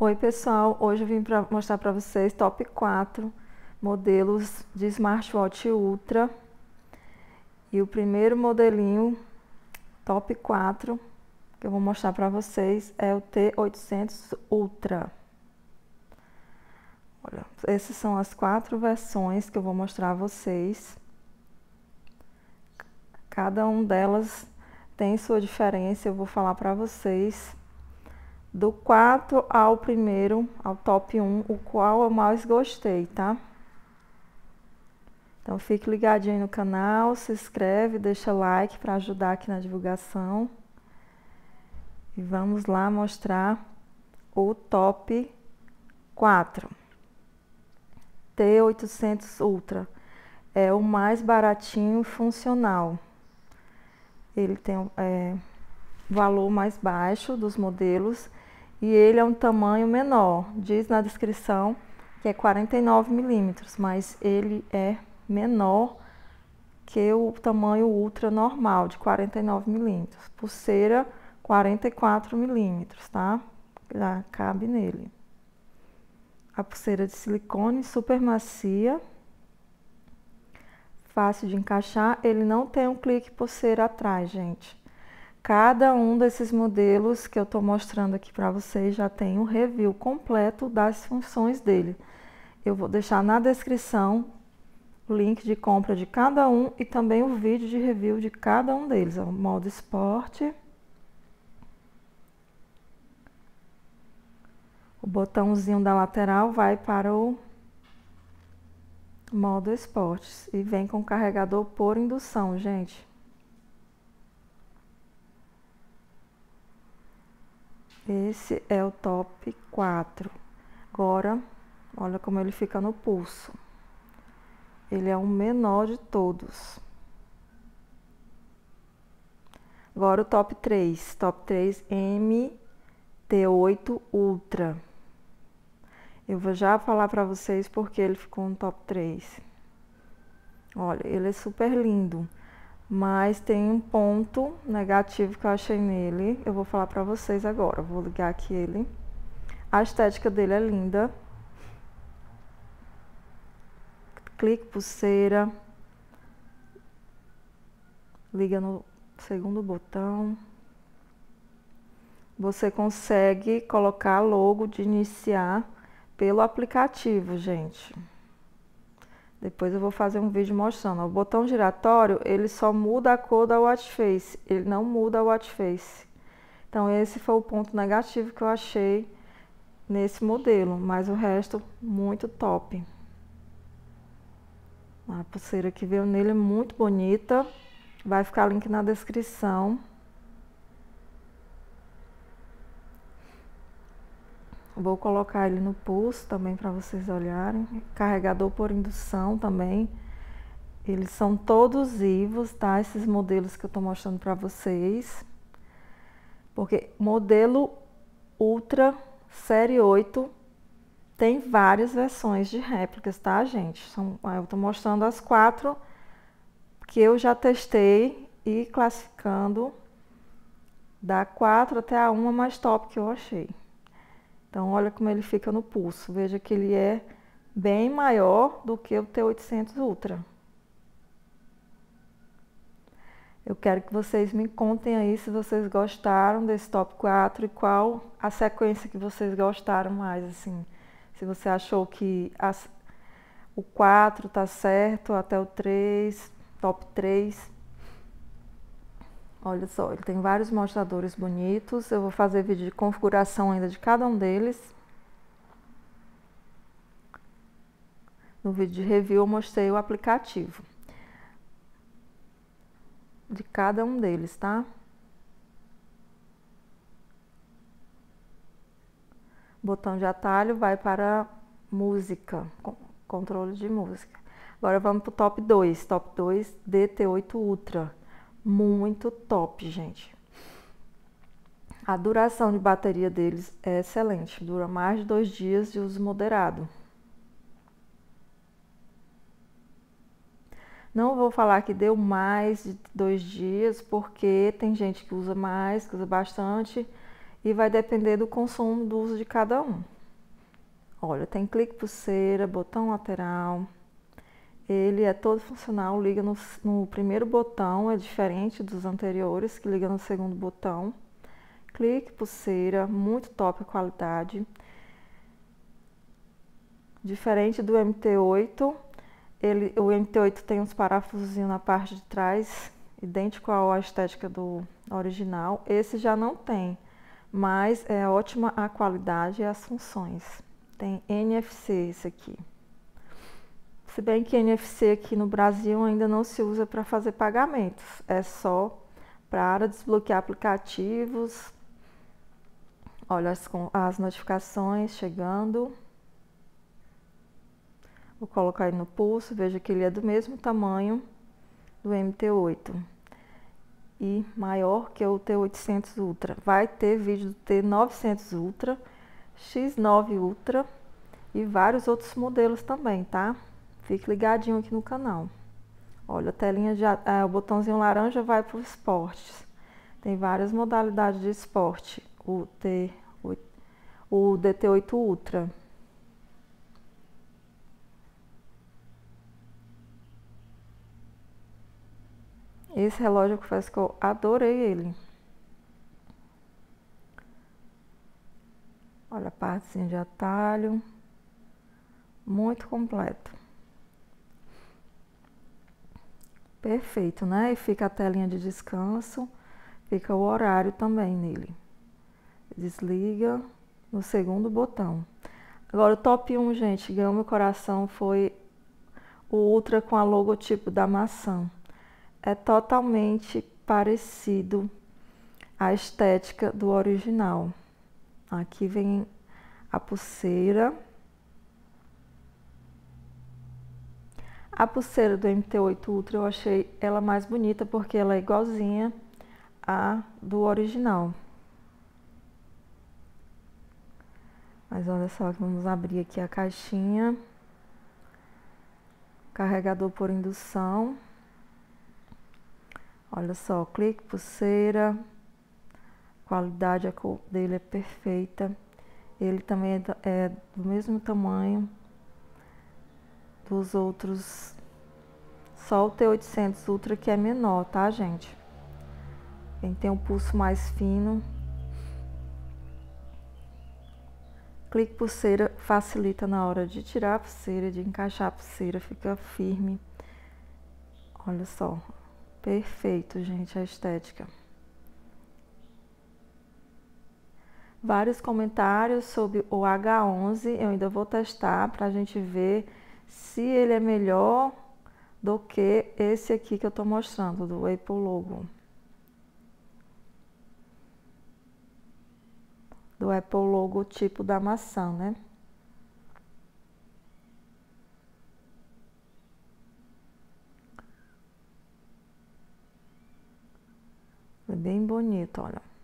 Oi pessoal, hoje eu vim para mostrar para vocês top 4 modelos de smartwatch Ultra. E o primeiro modelinho top 4 que eu vou mostrar para vocês é o T800 Ultra. Olha, essas são as quatro versões que eu vou mostrar a vocês. Cada um delas tem sua diferença, eu vou falar para vocês do 4 ao primeiro, ao top 1, o qual eu mais gostei, tá? Então fique ligadinho aí no canal, se inscreve, deixa like para ajudar aqui na divulgação. E vamos lá mostrar o top 4. T800 Ultra é o mais baratinho e funcional. Ele tem é, valor mais baixo dos modelos e ele é um tamanho menor. Diz na descrição que é 49 milímetros, mas ele é menor que o tamanho ultra normal de 49 milímetros. Pulseira 44 milímetros, tá? Já cabe nele. A pulseira de silicone super macia, fácil de encaixar. Ele não tem um clique pulseira atrás, gente. Cada um desses modelos que eu estou mostrando aqui para vocês já tem um review completo das funções dele. Eu vou deixar na descrição o link de compra de cada um e também o vídeo de review de cada um deles. É o modo esporte. O botãozinho da lateral vai para o modo esportes e vem com carregador por indução, gente. Esse é o top 4. Agora, olha como ele fica no pulso. Ele é o menor de todos. Agora o top 3. Top 3 MT8 Ultra. Eu vou já falar para vocês porque ele ficou no top 3. Olha, ele é super lindo. Mas tem um ponto negativo que eu achei nele. Eu vou falar pra vocês agora. Vou ligar aqui ele. A estética dele é linda. Clique pulseira. Liga no segundo botão. Você consegue colocar logo de iniciar pelo aplicativo, gente. Depois eu vou fazer um vídeo mostrando. O botão giratório, ele só muda a cor da watch face, ele não muda a watch face. Então esse foi o ponto negativo que eu achei nesse modelo, mas o resto muito top. A pulseira que veio nele é muito bonita. Vai ficar link na descrição. Vou colocar ele no pulso também para vocês olharem. Carregador por indução também. Eles são todos vivos, tá? Esses modelos que eu tô mostrando para vocês. Porque modelo Ultra Série 8 tem várias versões de réplicas, tá, gente? São, eu tô mostrando as quatro que eu já testei e classificando da 4 até a uma mais top que eu achei. Então, olha como ele fica no pulso. Veja que ele é bem maior do que o T800 Ultra. Eu quero que vocês me contem aí se vocês gostaram desse top 4 e qual a sequência que vocês gostaram mais, assim. Se você achou que as, o 4 tá certo até o 3, top 3. Olha só, ele tem vários mostradores bonitos. Eu vou fazer vídeo de configuração ainda de cada um deles. No vídeo de review eu mostrei o aplicativo de cada um deles, tá? Botão de atalho vai para música, controle de música. Agora vamos para o top 2, top 2 DT8 Ultra muito top, gente. A duração de bateria deles é excelente, dura mais de dois dias de uso moderado. Não vou falar que deu mais de dois dias, porque tem gente que usa mais, que usa bastante, e vai depender do consumo do uso de cada um. Olha, tem clique pulseira, botão lateral. Ele é todo funcional, liga no, no primeiro botão, é diferente dos anteriores, que liga no segundo botão. Clique pulseira, muito top a qualidade. Diferente do MT8, ele, o MT8 tem uns parafusos na parte de trás, idêntico à estética do original. Esse já não tem, mas é ótima a qualidade e as funções. Tem NFC esse aqui. Se bem que NFC aqui no Brasil ainda não se usa para fazer pagamentos, é só para desbloquear aplicativos. Olha as, as notificações chegando. Vou colocar ele no pulso, veja que ele é do mesmo tamanho do MT8 e maior que o T800 Ultra. Vai ter vídeo do T900 Ultra, X9 Ultra e vários outros modelos também, tá? Fique ligadinho aqui no canal. Olha, a telinha já, é, o botãozinho laranja vai para o esportes. Tem várias modalidades de esporte. O T, o DT8 Ultra. Esse relógio eu confesso que eu adorei ele. Olha a partezinha de atalho. Muito completo. Perfeito, né? E fica a telinha de descanso. Fica o horário também nele. Desliga no segundo botão. Agora o top 1, gente, ganhou meu coração foi o Ultra com a logotipo da maçã é totalmente parecido à estética do original. Aqui vem a pulseira. A pulseira do MT8 Ultra eu achei ela mais bonita porque ela é igualzinha à do original. Mas olha só, vamos abrir aqui a caixinha. Carregador por indução. Olha só, clique pulseira, qualidade a cor dele é perfeita. Ele também é, é do mesmo tamanho dos outros, só o T800 Ultra que é menor, tá gente? Quem tem um pulso mais fino. Clique pulseira facilita na hora de tirar a pulseira, de encaixar a pulseira, fica firme. Olha só, Perfeito, gente, a estética. Vários comentários sobre o H11, eu ainda vou testar para a gente ver se ele é melhor do que esse aqui que eu estou mostrando, do Apple Logo. Do Apple Logo tipo da maçã, né? É bem bonito, olha.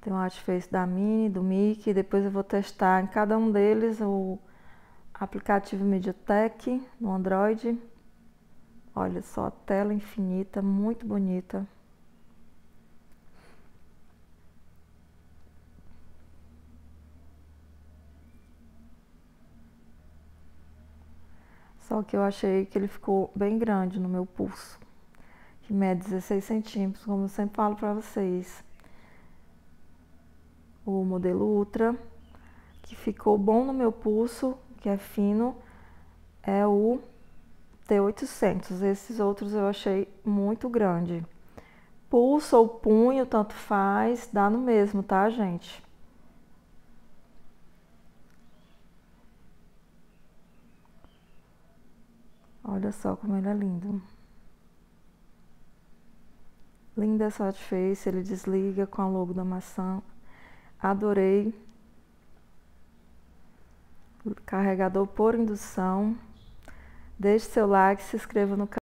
Tem o Artface da Mini, do Mickey. Depois eu vou testar em cada um deles o aplicativo Mediatek no Android. Olha só a tela infinita, muito bonita. Só que eu achei que ele ficou bem grande no meu pulso que mede 16 centímetros, como eu sempre falo para vocês. O modelo Ultra, que ficou bom no meu pulso, que é fino, é o T800. Esses outros eu achei muito grande. Pulso ou punho, tanto faz, dá no mesmo, tá, gente? Olha só como ele é lindo. Linda essa face, ele desliga com a logo da maçã. Adorei. Carregador por indução. Deixe seu like, se inscreva no canal.